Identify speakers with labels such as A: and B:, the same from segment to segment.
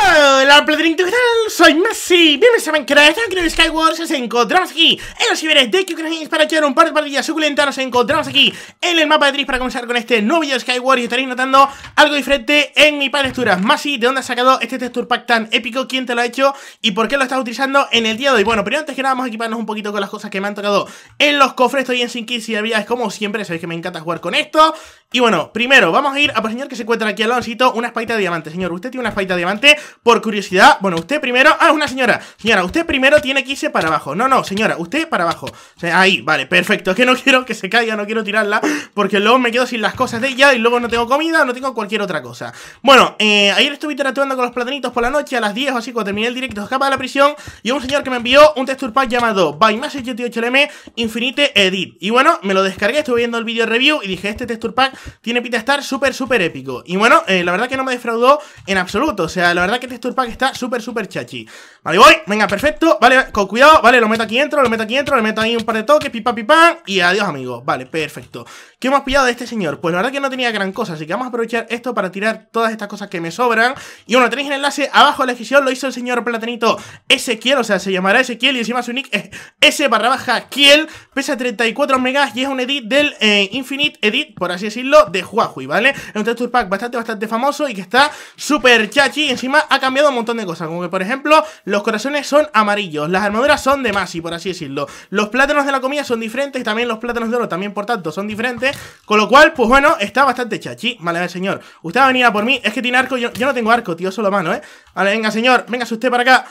A: Hola, ¿qué tal? Soy Messi, bienvenidos a Minecraft, aquí en Skywars, nos encontramos aquí en los ciberes de Kikuranis para echar un par de partidas suculentas, nos encontramos aquí en el mapa de Tris para comenzar con este nuevo video de Skywars y estaréis notando algo diferente en mi palestura. Masi, ¿de dónde has sacado este texture pack tan épico? ¿Quién te lo ha hecho? ¿Y por qué lo estás utilizando en el día de hoy? Bueno, primero antes que nada vamos a equiparnos un poquito con las cosas que me han tocado en los cofres, estoy en Sin Kids y es como siempre, sabéis que me encanta jugar con esto Y bueno, primero vamos a ir a por el señor que se encuentra aquí al lado, una espadita de diamante Señor, usted tiene una espadita de diamante, por curiosidad, bueno, usted primero... Ah, una señora. Señora, usted primero tiene que irse para abajo. No, no, señora, usted para abajo. Ahí, vale, perfecto. Es que no quiero que se caiga, no quiero tirarla. Porque luego me quedo sin las cosas de ella y luego no tengo comida, no tengo cualquier otra cosa. Bueno, eh, ayer estuve interactuando con los platanitos por la noche a las 10 o así cuando terminé el directo escapa de la prisión. Y un señor que me envió un texture pack llamado By 88LM Infinite Edit. Y bueno, me lo descargué, estuve viendo el vídeo review y dije, este texture pack tiene pinta de estar súper, súper épico. Y bueno, eh, la verdad que no me defraudó en absoluto. O sea, la verdad que este texture pack está súper, súper chachi. Vale, voy, venga, perfecto. Vale, con cuidado, vale, lo meto aquí dentro, lo meto aquí dentro Le meto ahí un par de toques, pipa, pipa Y adiós, amigos, vale, perfecto. ¿Qué hemos pillado de este señor? Pues la verdad que no tenía gran cosa Así que vamos a aprovechar esto para tirar todas estas cosas que me sobran. Y bueno, tenéis el enlace abajo en la descripción Lo hizo el señor platanito Ezequiel O sea, se llamará Ezequiel y encima su nick es S barra baja Kiel Pesa 34 megas y es un edit del eh, Infinite Edit, por así decirlo, de Huawei, ¿vale? Es un texture pack bastante, bastante famoso y que está súper chachi Y encima ha cambiado un montón de cosas Como que, por ejemplo, los corazones son amarillos, las armaduras son de Masi, por así decirlo. Los plátanos de la comida son diferentes, también los plátanos de oro también, por tanto, son diferentes. Con lo cual, pues bueno, está bastante chachi. Vale, señor. Usted va a a por mí. Es que tiene arco, yo, yo no tengo arco, tío, solo mano, ¿eh? Vale, venga, señor, venga usted para acá.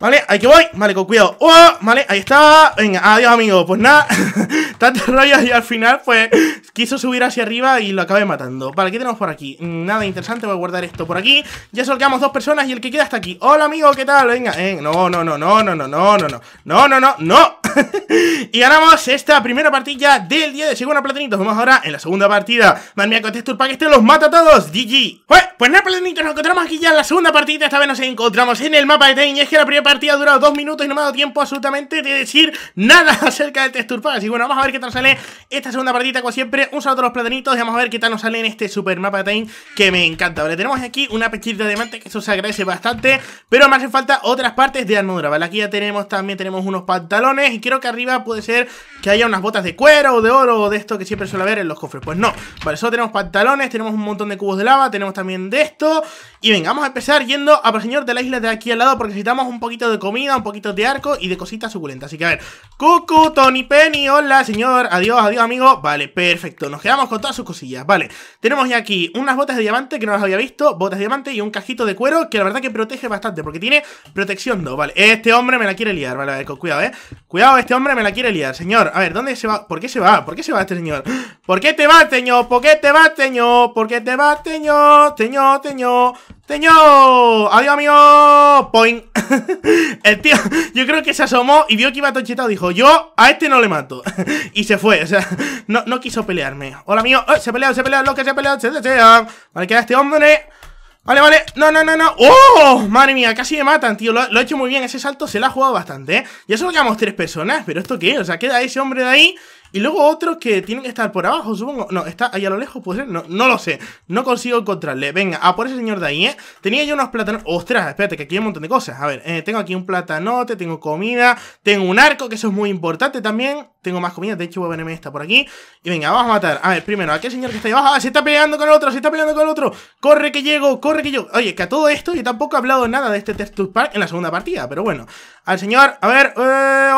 A: Vale, ahí que voy, vale, con cuidado ¡Oh! Vale, ahí está, venga, adiós amigo Pues nada, tantos rollos y al final pues quiso subir hacia arriba y lo acabé matando Vale, ¿qué tenemos por aquí? Nada interesante, voy a guardar esto por aquí Ya solo quedamos dos personas y el que queda está aquí Hola amigo, ¿qué tal? Venga, eh, no, no, no, no, no, no, no, no, no No, no, no, no Y ganamos esta primera partida del día de segunda platinitos Vamos ahora en la segunda partida Madre mía, con texture pack este los mata a todos GG Pues, pues nada platinitos, nos encontramos aquí ya en la segunda partida Esta vez nos encontramos en el mapa de Tain Y es que la primera partida ha durado dos minutos y no me ha dado tiempo absolutamente de decir nada acerca del texture pack. Así bueno, vamos a ver qué tal sale esta segunda partida, como siempre. Un saludo a los platanitos y vamos a ver qué tal nos sale en este super mapa de time que me encanta. Vale, tenemos aquí una pechita de diamante que eso se agradece bastante, pero me hacen falta otras partes de armadura. Vale, aquí ya tenemos también tenemos unos pantalones y creo que arriba puede ser que haya unas botas de cuero o de oro o de esto que siempre suele haber en los cofres. Pues no, vale, solo tenemos pantalones, tenemos un montón de cubos de lava, tenemos también de esto. Y venga, vamos a empezar yendo a por señor de la isla de aquí al lado porque necesitamos un poquito de comida un poquito de arco y de cositas suculentas. Así que a ver, Cucu, Tony Penny, hola señor, adiós, adiós amigo. Vale, perfecto, nos quedamos con todas sus cosillas. Vale, tenemos ya aquí unas botas de diamante que no las había visto, botas de diamante y un cajito de cuero que la verdad que protege bastante porque tiene protección 2. Vale, este hombre me la quiere liar, vale, con cuidado, eh. Cuidado, este hombre me la quiere liar, señor. A ver, ¿dónde se va? ¿Por qué se va? ¿Por qué se va este señor? ¿Por qué te va, teño? ¿Por qué te va, teño? ¿Por qué te va, teño? Teño, teño. Teño. Adiós, amigo. Point. El tío, yo creo que se asomó y vio que iba tonchetado. Dijo, yo a este no le mato. y se fue, o sea, no, no quiso pelearme. Hola, amigo. Oh, se pelean, se pelean, los que se pelean, se desean. Vale, queda este hombre. Vale, vale, no, no, no, no ¡Oh! Madre mía, casi me matan, tío lo, he hecho muy bien, ese salto se lo ha jugado bastante, ¿eh? Ya solo quedamos tres personas, pero ¿esto qué? O sea, queda ese hombre de ahí y luego otro que tiene que estar por abajo, supongo. No, está ahí a lo lejos, puede ser. No, no lo sé. No consigo encontrarle. Venga, a por ese señor de ahí, ¿eh? Tenía yo unos plátanos. Ostras, espérate, que aquí hay un montón de cosas. A ver, eh, tengo aquí un platanote, tengo comida, tengo un arco, que eso es muy importante también. Tengo más comida, de hecho voy a ponerme esta por aquí. Y venga, vamos a matar. A ver, primero, aquel señor que está ahí abajo. ¡Ah, se está peleando con el otro! ¡Se está peleando con el otro! ¡Corre que llego! ¡Corre que llego! Oye, que a todo esto yo tampoco he hablado nada de este Texture Pack en la segunda partida, pero bueno. Al señor, a ver. Eh,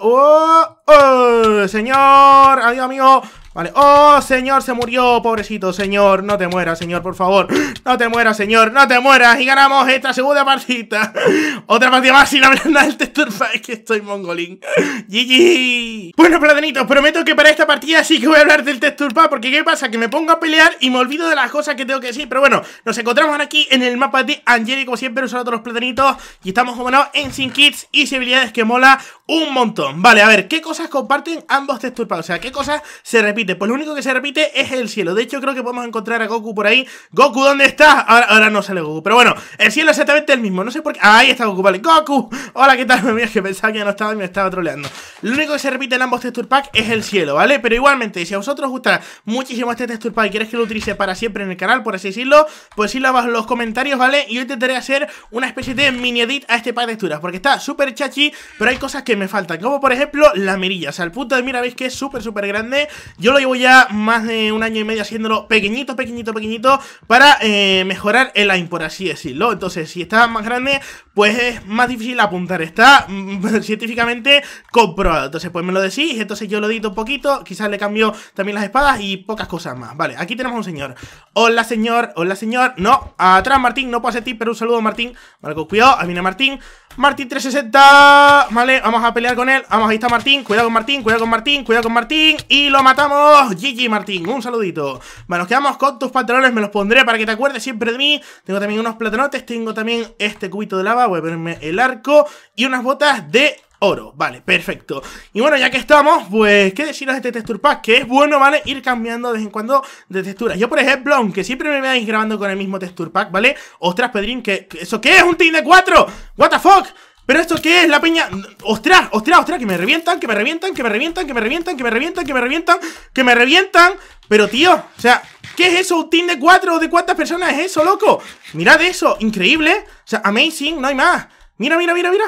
A: oh, oh, señor, adiós, amigo. Vale, oh, señor, se murió, pobrecito, señor No te mueras, señor, por favor. No te mueras, señor, no te mueras. Y ganamos esta segunda partida. Otra partida más sin hablar nada del texture Es que estoy mongolín. GG Bueno, platanitos, prometo que para esta partida sí que voy a hablar del texture Porque qué pasa, que me pongo a pelear y me olvido de las cosas que tengo que decir. Pero bueno, nos encontramos aquí en el mapa de Angeli Como siempre, usando los platanitos. Y estamos, como no, en Sin Kits y habilidades que mola un montón. Vale, a ver, ¿qué cosas comparten ambos texture O sea, ¿qué cosas se repiten? Repite? Pues lo único que se repite es el cielo. De hecho, creo que podemos encontrar a Goku por ahí. Goku, ¿dónde estás? Ahora, ahora no sale Goku. Pero bueno, el cielo es exactamente el mismo. No sé por qué. ahí está Goku, vale. Goku. Hola, ¿qué tal? Mira, que pensaba que ya no estaba y me estaba troleando. Lo único que se repite en ambos texture pack es el cielo, ¿vale? Pero igualmente, si a vosotros os gusta muchísimo este texture pack y queréis que lo utilice para siempre en el canal, por así decirlo, pues sí abajo en los comentarios, ¿vale? Y yo intentaré hacer una especie de mini edit a este pack de texturas. Porque está súper chachi, pero hay cosas que me faltan. Como por ejemplo, la mirilla. O sea, el punto de mira, veis que es súper, súper grande. Yo lo llevo ya más de un año y medio haciéndolo pequeñito, pequeñito, pequeñito para eh, mejorar el line, por así decirlo. Entonces, si está más grande, pues es más difícil apuntar. Está mm, científicamente comprobado. Entonces, pues me lo decís, entonces yo lo edito un poquito, quizás le cambio también las espadas y pocas cosas más. Vale, aquí tenemos un señor. Hola, señor, hola, señor. No, atrás Martín, no puedo ti, pero un saludo Martín. Vale, con cuidado, ahí viene Martín. Martín 360 Vale, vamos a pelear con él Vamos, ahí está Martín, cuidado con Martín, cuidado con Martín Cuidado con Martín, y lo matamos GG Martín, un saludito Vale, nos quedamos con tus pantalones, me los pondré para que te acuerdes siempre de mí Tengo también unos platanotes, tengo también este cubito de lava Voy a ponerme el arco Y unas botas de oro, vale, perfecto Y bueno, ya que estamos, pues, ¿qué deciros de este texture pack? Que es bueno, ¿vale? Ir cambiando de vez en cuando de texturas Yo, por ejemplo, aunque siempre me veáis grabando con el mismo texture pack, ¿vale? Ostras, Pedrín, ¿qué, ¿eso qué es? ¿Un team de 4? ¿What the fuck? ¿Pero esto qué es? La peña... ¡Ostras! ¡Ostras! ¡Ostras! Que me revientan, que me revientan, que me revientan, que me revientan, que me revientan, que me revientan, que me revientan. Pero, tío, o sea, ¿qué es eso? ¿Un team de cuatro de cuántas personas es eso, loco? Mirad eso, increíble. O sea, amazing, no hay más. Mira, mira, mira, mira.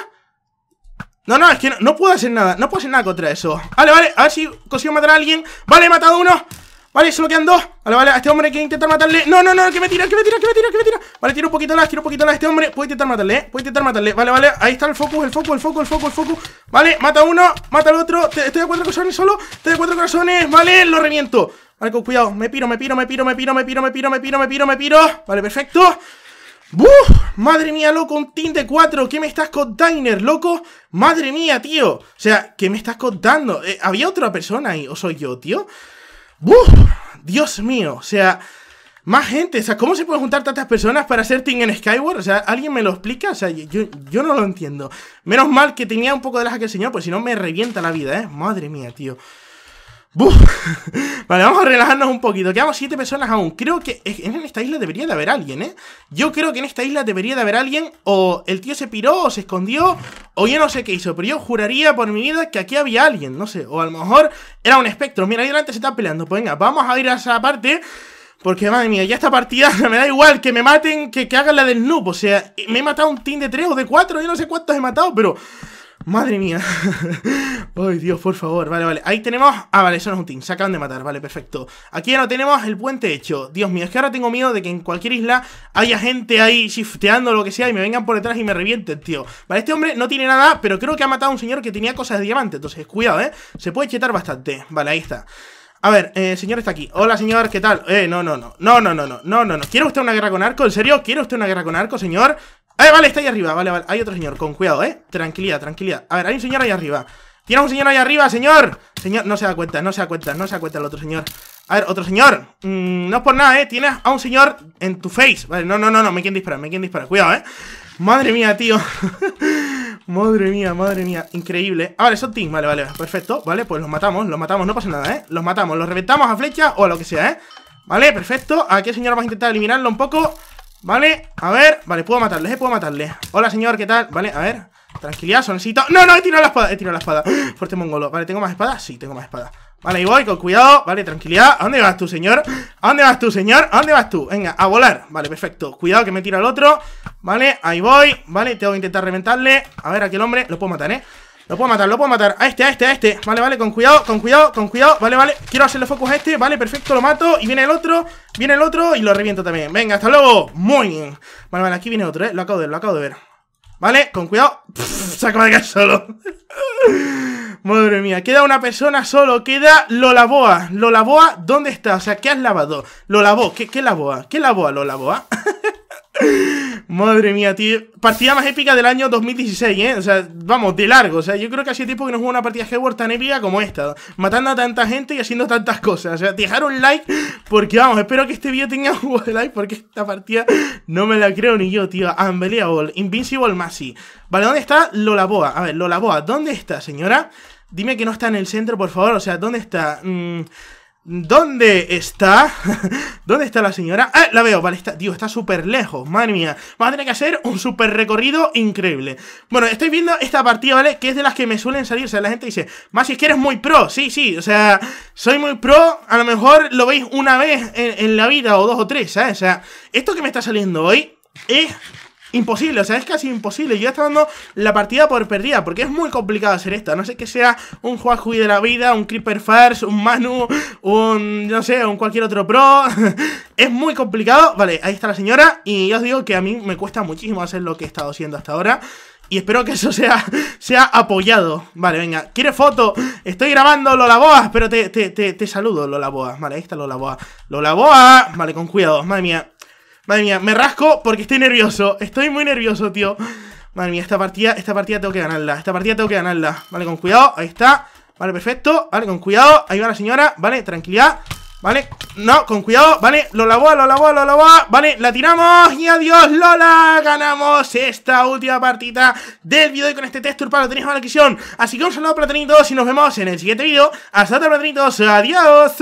A: No, no, es que no, puedo hacer nada, no puedo hacer nada contra eso Vale, vale, a ver si consigo matar a alguien Vale, he matado a uno Vale, solo quedan dos. Vale, vale, a este hombre hay que intentar matarle. No, no, no, que me tira, que me tira, que me tira, que me tira. Vale, tiro un poquito más, tiro un poquito a este hombre. Puedo intentar matarle, eh, puedo intentar matarle. Vale, vale, ahí está el focus, el focus, el focus, el focus, el focus. Vale, mata a uno, mata al otro. Estoy de cuatro corazones solo, estoy de cuatro corazones. Vale, lo reviento. Vale, con cuidado, me piro, me piro, me piro, me piro, me piro, me piro, me piro, me piro, me piro. Vale, perfecto. ¡Buf! Madre mía, loco, un de 4 ¿Qué me estás contando, loco? Madre mía, tío. O sea, ¿qué me estás contando? Eh, ¿Había otra persona ahí? ¿O soy yo, tío? ¡Buf! Dios mío, o sea... Más gente, o sea, ¿cómo se pueden juntar tantas personas para hacer Team en Skyward? O sea, ¿alguien me lo explica? O sea, yo, yo no lo entiendo Menos mal que tenía un poco de las que el señor, pues si no me revienta la vida, ¿eh? Madre mía, tío Vale, vamos a relajarnos un poquito. Quedamos siete personas aún. Creo que en esta isla debería de haber alguien, ¿eh? Yo creo que en esta isla debería de haber alguien. O el tío se piró, o se escondió, o yo no sé qué hizo. Pero yo juraría por mi vida que aquí había alguien, no sé. O a lo mejor era un espectro. Mira, ahí delante se está peleando. Pues venga, vamos a ir a esa parte. Porque, madre mía, ya esta partida me da igual que me maten que, que hagan la del noob. O sea, me he matado un team de tres o de cuatro. Yo no sé cuántos he matado, pero... Madre mía. Ay, Dios, por favor. Vale, vale. Ahí tenemos... Ah, vale, eso no es un team. Se acaban de matar. Vale, perfecto. Aquí ya no tenemos el puente hecho. Dios mío, es que ahora tengo miedo de que en cualquier isla haya gente ahí shifteando lo que sea y me vengan por detrás y me revienten, tío. Vale, este hombre no tiene nada, pero creo que ha matado a un señor que tenía cosas de diamante. Entonces, cuidado, ¿eh? Se puede chetar bastante. Vale, ahí está. A ver, eh, señor está aquí. Hola, señor, ¿qué tal? Eh, no, no, no. No, no, no, no. No, no, no. ¿Quiere usted una guerra con arco? ¿En serio? ¿Quiere usted una guerra con arco, señor? Eh, vale, está ahí arriba, vale, vale. Hay otro señor, con cuidado, eh. Tranquilidad, tranquilidad. A ver, hay un señor ahí arriba. Tiene un señor ahí arriba, señor. Señor, no se da cuenta, no se da cuenta, no se da cuenta el otro señor. A ver, otro señor. Mm, No es por nada, eh. Tienes a un señor en tu face. Vale, no, no, no, no Me quieren disparar, me quieren disparar. Cuidado, eh. Madre mía, tío. Madre mía, madre mía. Increíble. Ah, vale, son team. Vale, vale, perfecto. Vale, pues los matamos, los matamos. No pasa nada, eh. Los matamos, los reventamos a flecha O a lo que sea, eh. Vale, perfecto. Aquí el señor vamos a intentar eliminarlo un poco Vale, a ver, vale, puedo matarle, eh, puedo matarle Hola señor, ¿qué tal? Vale, a ver. Tranquilidad, sonecito No, no, he tirado la espada, he tirado la espada. Fuerte mongolo, vale, ¿tengo más espada? Sí, tengo más espada. Vale, ahí voy, con cuidado, vale, tranquilidad. ¿A dónde vas tú, señor? ¿A dónde vas tú, señor? ¿A dónde vas tú? Venga, a volar. Vale, perfecto, cuidado que me tira el otro. Vale, ahí voy, vale, tengo que intentar reventarle. A ver, aquel hombre, lo puedo matar, ¿eh? Lo puedo matar, lo puedo matar. A este, a este, a este. Vale, vale, con cuidado, con cuidado, con cuidado. Vale, vale. Quiero hacerle focus a este. Vale, perfecto, lo mato. Y viene el otro Viene el otro Y lo reviento también. Venga, hasta luego. Muy bien. Vale, vale, aquí viene otro, ¿eh? Lo acabo de ver, lo acabo de ver. Vale, con cuidado. Se acaba de caer solo. Madre mía, queda una persona solo, queda Lolaboa. Lolaboa, ¿dónde está? O sea, ¿qué has lavado? Lo lavó, ¿qué, qué lavoa? ¿Qué lavoa Lolaboa? Madre mía, tío. Partida más épica del año 2016, ¿eh? O sea, vamos, de largo. O sea, yo creo que hace tiempo que no juego una partida de tan épica como esta. Matando a tanta gente y haciendo tantas cosas. O sea, dejar un like porque, vamos, espero que este vídeo tenga un de like porque esta partida no me la creo ni yo, tío. Unbelievable. Invincible Masi. Vale, ¿dónde está Lolaboa? A ver, Lolaboa, ¿dónde está, señora? Dime que no está en el centro, por favor. O sea, ¿dónde está? Mmm... ¿Dónde está? ¿Dónde está la señora? ¡Ah! La veo, vale, está, tío, está súper lejos, madre mía Vamos a tener que hacer un súper recorrido increíble Bueno, estoy viendo esta partida, ¿vale? Que es de las que me suelen salir, o sea, la gente dice Más si es que eres muy pro, sí, sí, o sea Soy muy pro, a lo mejor lo veis una vez en, en la vida o dos o tres, ¿sabes? O sea, esto que me está saliendo hoy es Imposible, o sea, es casi imposible. Yo estoy dando la partida por perdida, porque es muy complicado hacer esto. no sé que sea un Huawei de la vida, un Creeper First, un Manu, un, no sé, un cualquier otro pro. es muy complicado. Vale, ahí está la señora. Y ya os digo que a mí me cuesta muchísimo hacer lo que he estado haciendo hasta ahora. Y espero que eso sea, sea apoyado Vale, venga, ¿quieres foto? Estoy grabando Lola Boa, pero te, te, te, te saludo Lola Boa Vale, ahí está Lola Boa Lola Boa, vale, con cuidado, madre mía Madre mía, me rasco porque estoy nervioso. Estoy muy nervioso, tío. Madre mía, esta partida, esta partida tengo que ganarla. Esta partida tengo que ganarla. Vale, con cuidado. Ahí está. Vale, perfecto. Vale, con cuidado. Ahí va la señora. Vale, tranquilidad. Vale, no, con cuidado, vale, lo lavó, lo lavó, lo lavó Vale, la tiramos y adiós Lola Ganamos esta última partida del video y con este texture para lo tenéis a la adquisición Así que un saludo platanitos y nos vemos en el siguiente video Hasta luego platanitos, adiós